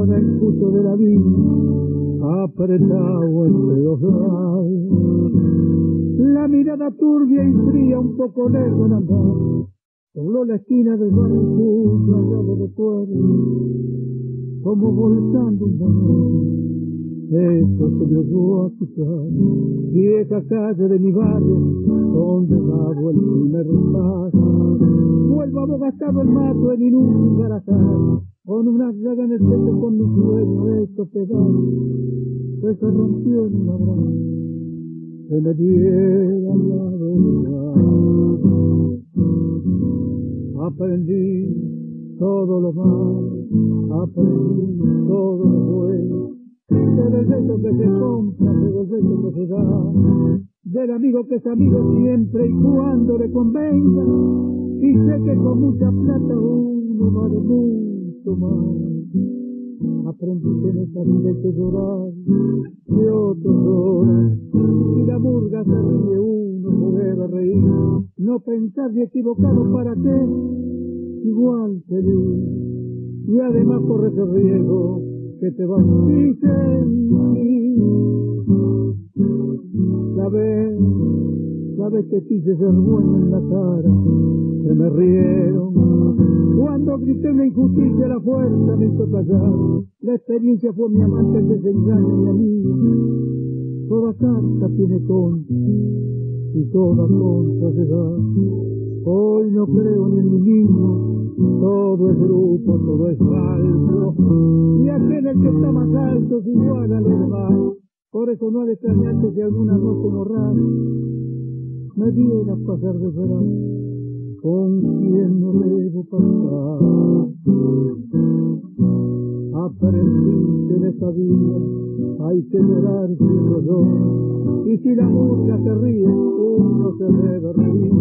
con el puto de la vida apretado entre los labios. La mirada turbia y fría, un poco lejos en andar, dobló la esquina del barrio lado de cuerno, como volcando un balón. Esto se me oyó a escuchar, vieja calle de mi barrio, donde daba el primer paso. Vuelvo abogastado el mato en inútil garajar, con una llaga en con mi sueño hecho pedazos, que se rompió en un abrazo, que me diera la verdad. Aprendí todo lo malo, aprendí todo lo bueno, del beso que se compra, del beso que se da, del amigo que es amigo siempre y cuando le convenga, y sé que con mucha plata uno Aprendí que no sabía que llorar de otros lloran. Y la murga se ríe uno, poder reír. No pensar ni equivocado para qué, igual feliz. Y además por ese riesgo que te bauticen. Sabes, sabes que quise ser bueno en la cara, se me rieron cuando grité una injusticia, la fuerza me hizo callar. La experiencia fue mi amante, el desengaño mi amigo. Toda carta tiene contra y toda contra se da. Hoy no creo en mí mismo, todo es bruto, todo es falso. Y aquel el que está más alto es igual a los demás. Por eso no ha de que alguna noche morral me diera pasar de verano con quien no debo pasar. Aprendí que en esta vida hay que llorar sin dolor. Y si la música se ríe, uno se debe reír.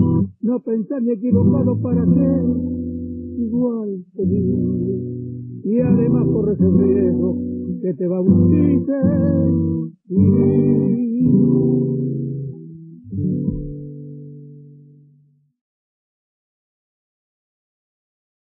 No pensar ni equivocado para ser igual feliz. Y además corre ese riesgo que te va a bautice